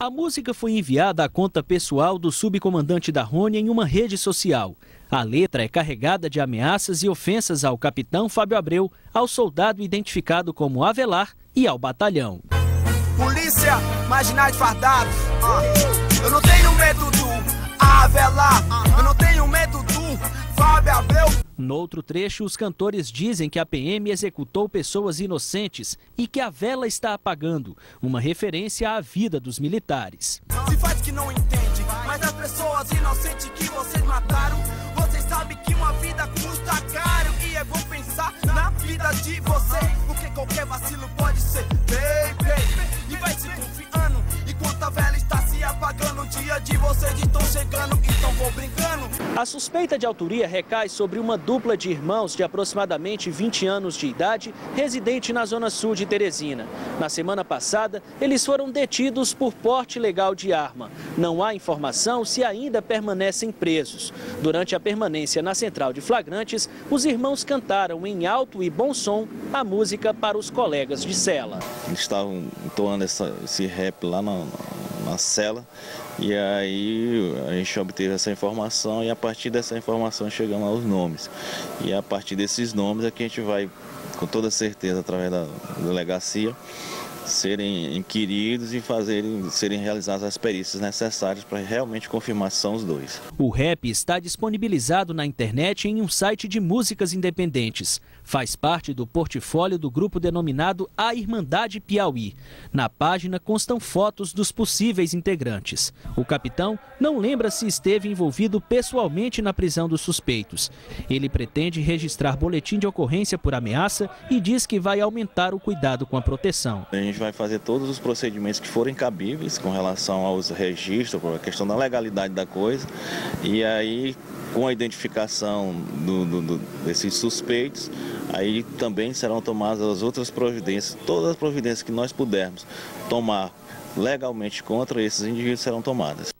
A música foi enviada à conta pessoal do subcomandante da Rony em uma rede social. A letra é carregada de ameaças e ofensas ao capitão Fábio Abreu, ao soldado identificado como Avelar e ao batalhão. Polícia, marginais fardados. Uh, No outro trecho, os cantores dizem que a PM executou pessoas inocentes e que a vela está apagando, uma referência à vida dos militares. Se faz que não entende, mas as pessoas inocentes que vocês mataram, vocês sabem que uma vida custa caro e é bom pensar na vida de vocês, porque qualquer vacilo pode ser baby, e vai se confiando, enquanto a vela está se apagando, o dia de vocês estão chegando, então vou brincando. A suspeita de autoria recai sobre uma dupla de irmãos de aproximadamente 20 anos de idade, residente na zona sul de Teresina. Na semana passada, eles foram detidos por porte legal de arma. Não há informação se ainda permanecem presos. Durante a permanência na central de flagrantes, os irmãos cantaram em alto e bom som a música para os colegas de cela. Eles estavam entoando essa, esse rap lá na, na cela e aí a gente obteve essa informação e a partir dessa informação chegamos aos nomes. E a partir desses nomes é que a gente vai, com toda certeza, através da delegacia, serem inquiridos e fazerem, serem realizadas as perícias necessárias para realmente confirmar se são os dois. O rap está disponibilizado na internet em um site de músicas independentes. Faz parte do portfólio do grupo denominado A Irmandade Piauí. Na página constam fotos dos possíveis integrantes. O capitão não lembra se esteve envolvido pessoalmente na prisão dos suspeitos. Ele pretende registrar boletim de ocorrência por ameaça e diz que vai aumentar o cuidado com a proteção. A gente vai fazer todos os procedimentos que forem cabíveis com relação aos registros, a questão da legalidade da coisa. E aí, com a identificação do, do, do, desses suspeitos, aí também serão tomadas as outras providências, todas as providências que nós pudermos tomar legalmente contra esses indivíduos serão tomadas.